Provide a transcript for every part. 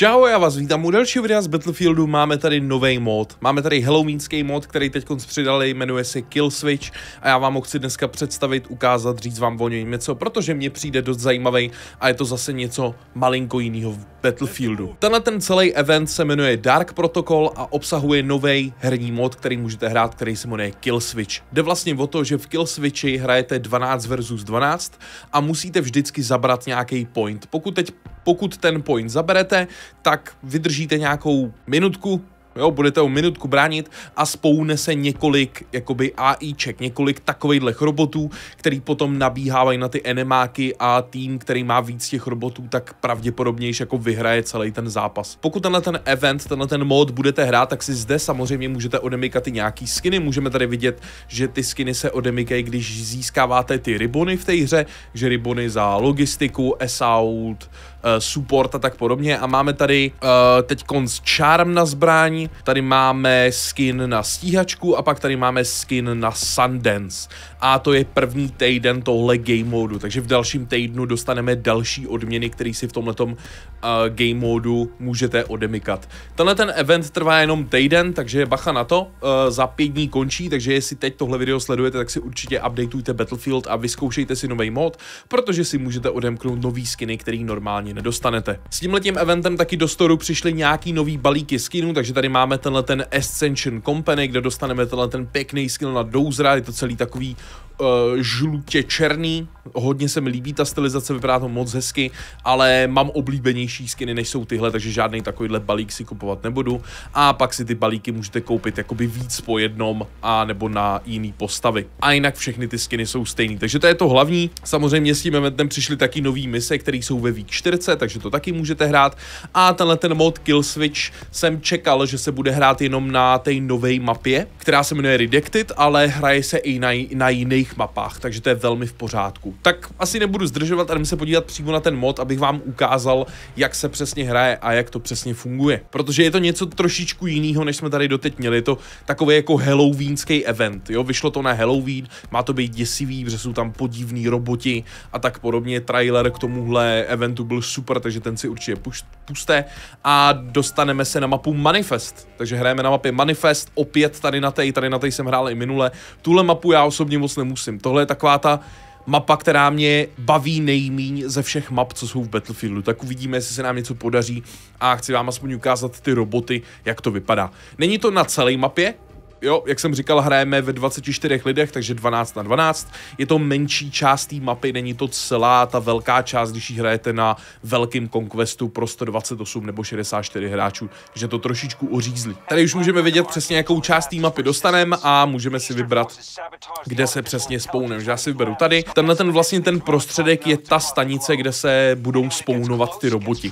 Čau, já vás vítám u dalšího videa z Battlefieldu, máme tady nový mod, máme tady Halloweenský mod, který teď přidali, jmenuje se Kill Switch a já vám ho chci dneska představit, ukázat, říct vám o něm něco, protože mně přijde dost zajímavý a je to zase něco malinko jiného v Battlefieldu. Tenhle ten celý event se jmenuje Dark Protocol a obsahuje nový herní mod, který můžete hrát, který se jmenuje Kill Switch. Jde vlastně o to, že v Kill Switchi hrajete 12 versus 12 a musíte vždycky zabrat nějaký point. Pokud teď pokud ten point zaberete, tak vydržíte nějakou minutku, Jo, budete o minutku bránit a spoune se několik jakoby AIček, několik takovejhle robotů, který potom nabíhávají na ty enemáky a tým, který má víc těch robotů, tak pravděpodobně jako vyhraje celý ten zápas. Pokud tenhle ten event, tenhle ten mod budete hrát, tak si zde samozřejmě můžete odemykat i nějaký skiny. Můžeme tady vidět, že ty skiny se odemykají, když získáváte ty ribony v té hře, že ribony za logistiku, assault, support a tak podobně. A máme tady uh, teď konc charm na zbraň, tady máme skin na stíhačku a pak tady máme skin na Sundance. A to je první týden tohle game modu, takže v dalším týdnu dostaneme další odměny, které si v tomhletom uh, game modu můžete odemykat. Tenhle ten event trvá jenom týden, takže bacha na to, uh, za pět dní končí, takže jestli teď tohle video sledujete, tak si určitě updateujte Battlefield a vyzkoušejte si nový mod, protože si můžete odemknout nový skiny, který normálně nedostanete. S tímhletím eventem taky do storu přišly nějaký nový balíky skinů, takže tady máme tenhle ten Ascension Company, kde dostaneme tenhle ten pěkný skin na Dozera, je to celý takový uh, žlutě černý, hodně se mi líbí ta stylizace, vypadá to moc hezky, ale mám oblíbenější skiny, než jsou tyhle, takže žádný takovýhle balík si kupovat nebudu. A pak si ty balíky můžete koupit jakoby víc po jednom a nebo na jiný postavy. A jinak všechny ty skiny jsou stejný. Takže to je to hlavní. Samozřejmě s tím eventem přišly taky nový mise, které jsou ve Week 40, takže to taky můžete hrát. A tenhle ten mod Kill Switch jsem čekal, že se bude hrát jenom na té nové mapě, která se jmenuje Redacted, ale hraje se i na, na jiných mapách, takže to je velmi v pořádku tak asi nebudu zdržovat a jdeme se podívat přímo na ten mod, abych vám ukázal, jak se přesně hraje a jak to přesně funguje. Protože je to něco trošičku jiného, než jsme tady doteď měli. Je to takový jako Halloweenský event, jo, vyšlo to na Halloween, má to být děsivý, protože jsou tam podivní roboti a tak podobně. Trailer k tomuhle eventu byl super, takže ten si určitě puste a dostaneme se na mapu Manifest. Takže hrajeme na mapě Manifest, opět tady na té, tady na té jsem hrál i minule. Tuhle mapu já osobně moc nemusím. Tohle je taková ta mapa, která mě baví nejmíň ze všech map, co jsou v Battlefieldu. Tak uvidíme, jestli se nám něco podaří a chci vám aspoň ukázat ty roboty, jak to vypadá. Není to na celé mapě, jo, jak jsem říkal, hrajeme ve 24 lidech, takže 12 na 12. Je to menší část té mapy, není to celá ta velká část, když ji hrajete na velkým Conquestu pro 128 nebo 64 hráčů, že to trošičku ořízli. Tady už můžeme vidět přesně, jakou část té mapy dostaneme a můžeme si vybrat, kde se přesně spouneme. Já si vyberu tady. Tenhle ten vlastně ten prostředek je ta stanice, kde se budou spounovat ty roboti.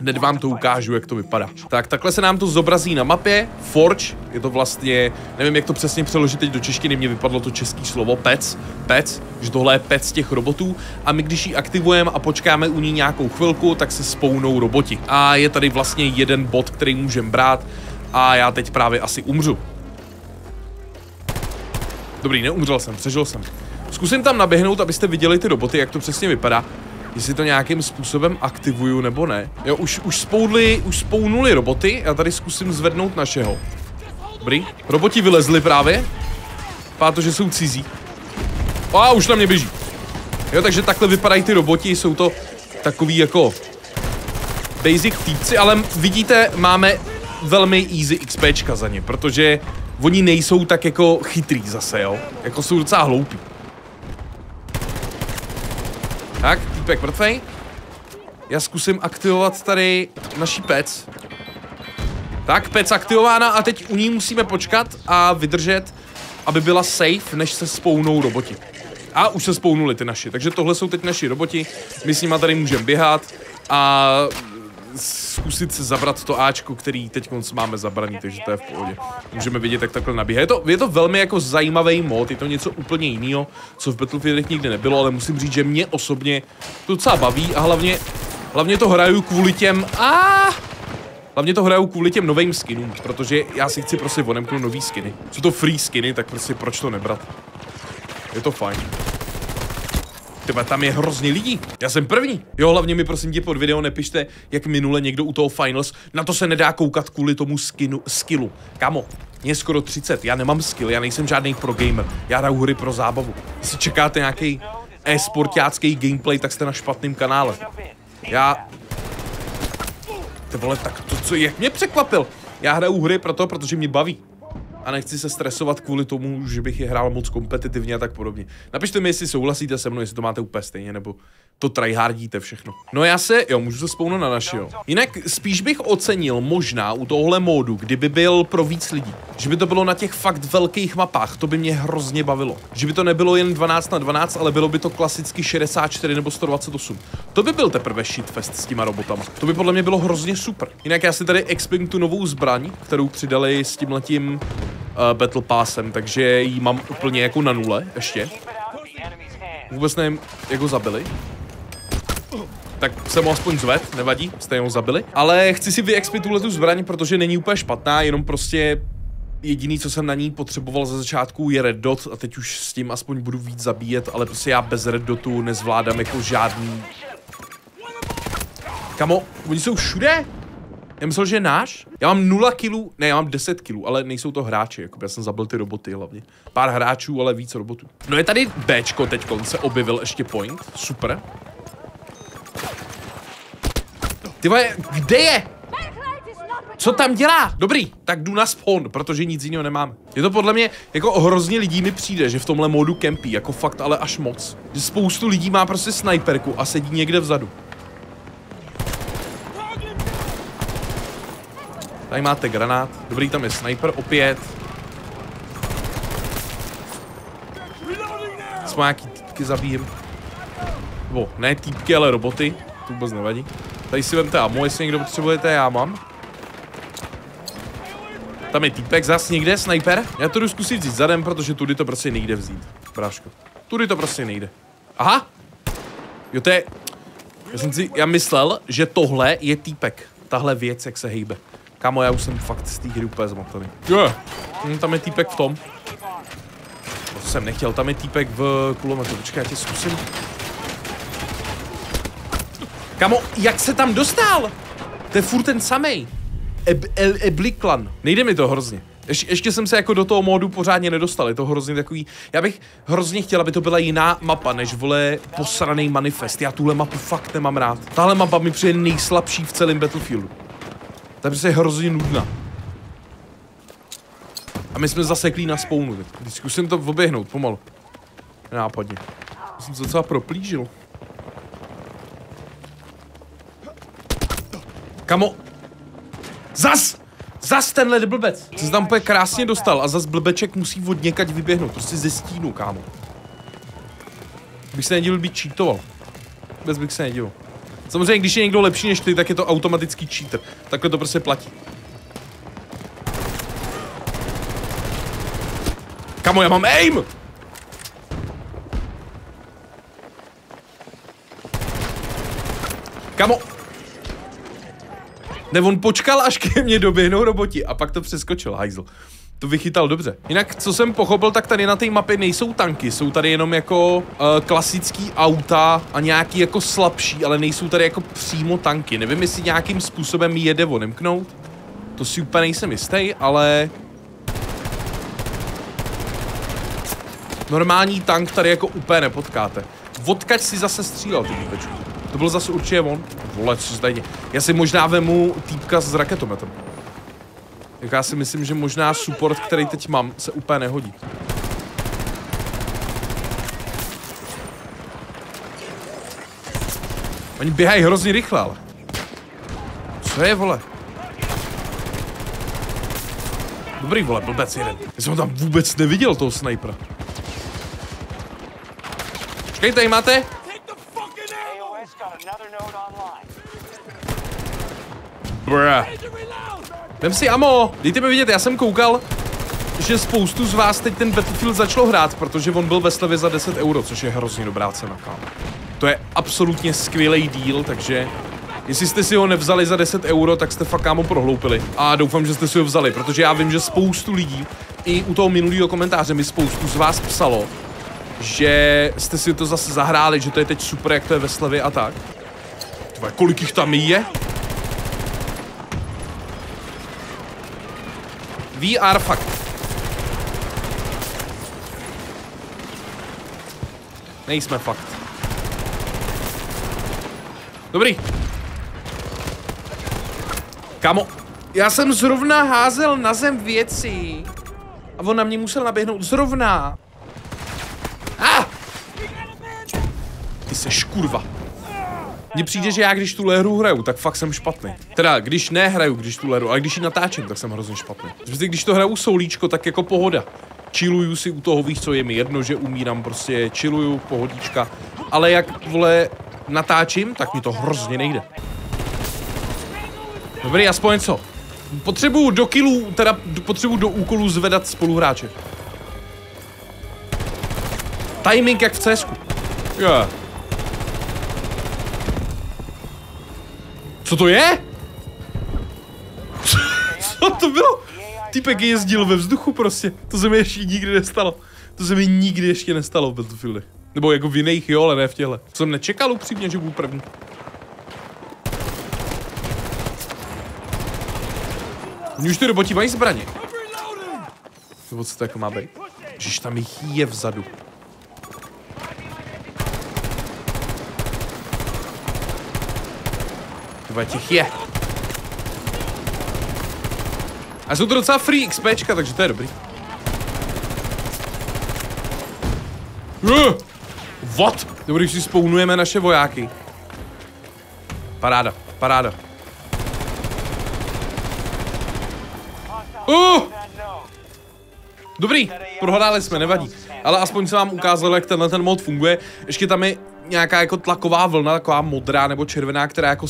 Hned vám to ukážu, jak to vypadá. Tak takhle se nám to zobrazí na mapě. Forge, je to vlastně nevím jak to přesně přeložit teď do češtiny, mě vypadlo to český slovo pec, pec, že tohle je pec těch robotů a my když ji aktivujeme a počkáme u ní nějakou chvilku, tak se spounou roboti. A je tady vlastně jeden bod, který můžeme brát a já teď právě asi umřu. Dobrý, neumřel jsem, přežil jsem. Zkusím tam naběhnout, abyste viděli ty roboty, jak to přesně vypadá. Jestli to nějakým způsobem aktivuju nebo ne. Jo, už, už spoudli, už spounuli roboty, já tady zkusím zvednout našeho. Dobrý. Roboti vylezli právě. Pá to, že jsou cizí. A už na mě běží. Jo, takže takhle vypadají ty roboti, jsou to takový jako basic týpci, ale vidíte, máme velmi easy XPčka za ně, protože oni nejsou tak jako chytrý zase, jo. Jako jsou docela hloupí. Tak, týpek mrtvej. Já zkusím aktivovat tady naší pec. Tak, pec aktivována a teď u ní musíme počkat a vydržet, aby byla safe, než se spounou roboti. A už se spounuli ty naši, takže tohle jsou teď naši roboti, my s nima tady můžeme běhat a zkusit se zabrat to Ačko, který teď máme zabraný, takže to je v pohodě. Můžeme vidět, jak takhle nabíhá. Je to, je to velmi jako zajímavý mod, je to něco úplně jiného, co v Battlefieldech nikdy nebylo, ale musím říct, že mě osobně to docela baví a hlavně, hlavně to hraju kvůli těm... Ah! Hlavně to hraju kvůli těm novým skinům, protože já si chci prostě onemknout nový skiny. Jsou to free skiny, tak prostě proč to nebrat? Je to fajn. Tyba, tam je hrozně lidí. Já jsem první. Jo, hlavně mi prosím tě pod video nepište, jak minule někdo u toho Finals. Na to se nedá koukat kvůli tomu skinu, skillu. Kamo, mě je skoro 30, já nemám skill, já nejsem žádný pro gamer. Já hraju hry pro zábavu. Jestli čekáte nějaký e-sportácký gameplay, tak jste na špatném kanále. Já... Ty vole, tak to co, jak mě překvapil? Já hraju hry proto, protože mě baví a nechci se stresovat kvůli tomu, že bych je hrál moc kompetitivně a tak podobně. Napište mi, jestli souhlasíte se mnou, jestli to máte úplně stejně, nebo to tryhardíte všechno. No já se, jo, můžu se spounout na našeho. Jinak spíš bych ocenil možná u tohle módu, kdyby byl pro víc lidí. Že by to bylo na těch fakt velkých mapách, to by mě hrozně bavilo. Že by to nebylo jen 12 na 12, ale bylo by to klasicky 64 nebo 128. To by byl teprve shitfest s těma robotama. To by podle mě bylo hrozně super. Jinak já si tady exping tu novou zbraň, kterou přidali s tímhletím uh, Battle Passem, takže ji mám úplně jako na nule ještě. Vůbec nevím, jak ho zabili tak jsem ho aspoň zved, nevadí, jste ho zabili. Ale chci si vyexpit tuhle tu zbraň, protože není úplně špatná, jenom prostě jediný, co jsem na ní potřeboval ze začátku je red dot a teď už s tím aspoň budu víc zabíjet, ale prostě já bez red dotu nezvládám jako žádný... Kamo, oni jsou všude? Já myslel, že je náš? Já mám 0 kilů, ne, já mám 10 kilů, ale nejsou to hráči, jako já jsem zabil ty roboty hlavně. Pár hráčů, ale víc robotů. No je tady Bčko teď se objevil ještě point, super. Ty vole, kde je? Co tam dělá? Dobrý, tak jdu na spawn, protože nic jiného nemám. Je to podle mě, jako hrozně lidí mi přijde, že v tomhle modu kempí, jako fakt ale až moc. Že spoustu lidí má prostě sniperku a sedí někde vzadu. Tady máte granát. Dobrý, tam je sniper opět. Jsme nějaký týpky zabijím. Nebo ne týpky, ale roboty. To vůbec nevadí. Tady si vemte ammo, jestli někdo potřebujete, já mám. Tam je týpek, zas někde, sniper. Já to jdu zkusit vzít zadem, protože tudy to prostě nejde vzít. Práško. Tudy to prostě nejde. Aha! Jo, to je... Já jsem si, já myslel, že tohle je týpek. Tahle věc, jak se hejbe. Kámo, já už jsem fakt z té hry úplně zmatený. Jo, hm, tam je týpek v tom. To jsem nechtěl, tam je týpek v kulometu. Počkej, já tě zkusím. Kamo, jak se tam dostal? To je furt ten samej. Eb, el, ebliklan. Nejde mi to hrozně. Ješ, ještě jsem se jako do toho módu pořádně nedostal, je to hrozně takový, já bych hrozně chtěl, aby to byla jiná mapa, než vole posraný manifest, já tuhle mapu fakt nemám rád. Tahle mapa mi přijde nejslabší v celém Battlefieldu. Ta prostě je hrozně nudná. A my jsme zaseklí na spawnu, teď zkusím to oběhnout pomalu. Nápadně. Jsem se docela proplížil. Kamo, zas! Zas tenhle blbec. Jsi tam úplně krásně dostal a zas blbeček musí od někať vyběhnout. Prostě ze stínu, kámo. Bych se nedivil být cheatoval. Bez bych se nedivil. Samozřejmě, když je někdo lepší než ty, tak je to automatický cheater. Takhle to prostě platí. Kamo, já mám aim! Kamo, ne, on počkal, až ke mně doběhnou roboti a pak to přeskočil, hajzl. To vychytal dobře. Jinak, co jsem pochopil, tak tady na té mapě nejsou tanky, jsou tady jenom jako uh, klasický auta a nějaký jako slabší, ale nejsou tady jako přímo tanky. Nevím, jestli nějakým způsobem jede odemknout. To si úplně nejsem jistý, ale... Normální tank tady jako úplně nepotkáte. Vodkač si zase střílel, ty. To byl zase určitě on. Vole, co se tady Já si možná vemu týpka s raketometem. Jak já si myslím, že možná support, který teď mám, se úplně nehodí. Oni běhají hrozně rychle, ale. Co je, vole? Dobrý, vole, blbec jeden. Já jsem tam vůbec neviděl, toho snipera. Počkej, tady máte Bruh. Vem si amo, dejte mi vidět, já jsem koukal, že spoustu z vás teď ten Battlefield začalo hrát, protože on byl ve slevě za 10 euro, což je hrozně dobrá cena, kámo. To je absolutně skvělý deal, takže jestli jste si ho nevzali za 10 euro, tak jste fakt kámo prohloupili. A doufám, že jste si ho vzali, protože já vím, že spoustu lidí, i u toho minulého komentáře mi spoustu z vás psalo, že jste si to zase zahráli, že to je teď super, jak to je ve slevě a tak. Tvoje, kolik jich tam je? VR fakt. Nejsme fakt. Dobrý. Kamo, já jsem zrovna házel na zem věci. A on na mě musel naběhnout zrovna. Ah! Ty seš kurva. Mně přijde, že já když tu hru hraju, tak fakt jsem špatný. Teda, když nehraju, když tu hru, ale když ji natáčím, tak jsem hrozně špatný. Když to hraju soulíčko, tak jako pohoda. Chilluju si u toho, víš co, je mi jedno, že umírám, prostě chilluju, pohodička. Ale jak, vole, natáčím, tak mi to hrozně nejde. Dobrý, aspoň co. Potřebuju do killů, teda potřebuju do úkolů zvedat spoluhráče. Timing jak v CSku. Yeah. Co to je? Co to bylo? Týpek jezdil ve vzduchu prostě. To se mi ještě nikdy nestalo. To se mi nikdy ještě nestalo v Battlefieldech. Nebo jako v jiných jo, ale ne v těhle. To jsem nečekal upřímně, že budu první. Oni už ty roboti mají zbraně. Nebo co to jako má být? Ježiš, tam jich je vzadu. Dva těch je. A jsou to docela free XPčka, takže to je dobrý. Uh, what? Dobrý, když si spounujeme naše vojáky. Paráda, paráda. Uh! Dobrý, prohráli jsme, nevadí. Ale aspoň se vám ukázalo, jak tenhle ten mod funguje. Ještě tam je nějaká jako tlaková vlna, taková modrá nebo červená, která jako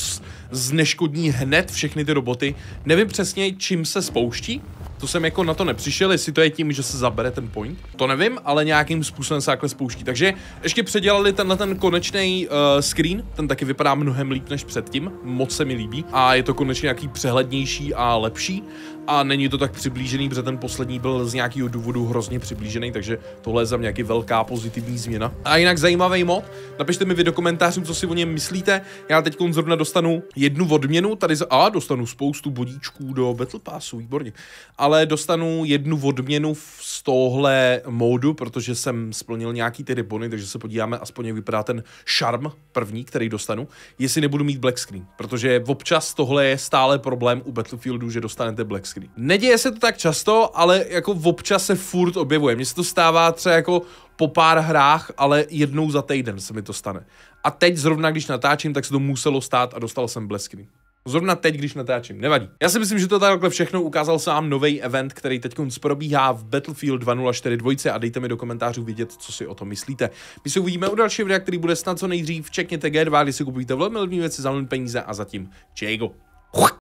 zneškodní hned všechny ty roboty. Nevím přesně, čím se spouští, to jsem jako na to nepřišel, jestli to je tím, že se zabere ten point. To nevím, ale nějakým způsobem se takhle spouští. Takže ještě předělali tenhle ten konečný uh, screen, ten taky vypadá mnohem líp než předtím, moc se mi líbí a je to konečně nějaký přehlednější a lepší a není to tak přiblížený, protože ten poslední byl z nějakého důvodu hrozně přiblížený, takže tohle je za mě nějaký velká pozitivní změna. A jinak zajímavý mod, napište mi vy do komentářů, co si o něm myslíte. Já teď zrovna dostanu jednu odměnu, tady za, a dostanu spoustu bodíčků do Battle Passu, výborně. Ale dostanu jednu odměnu z tohle módu, protože jsem splnil nějaký ty ribony, takže se podíváme aspoň jak vypadá ten šarm první, který dostanu, jestli nebudu mít black screen, protože občas tohle je stále problém u Battlefieldu, že dostanete black screen skvělý. Neděje se to tak často, ale jako občas se furt objevuje. Mně se to stává třeba jako po pár hrách, ale jednou za týden se mi to stane. A teď zrovna, když natáčím, tak se to muselo stát a dostal jsem blesky. Zrovna teď, když natáčím, nevadí. Já si myslím, že to takhle všechno ukázal sám nový event, který teď probíhá v Battlefield 2042 a dejte mi do komentářů vidět, co si o tom myslíte. My se uvidíme u dalšího videa, který bude snad co nejdřív. Čekněte G2, kdy si kupujete velmi levné věci za peníze a zatím Jago.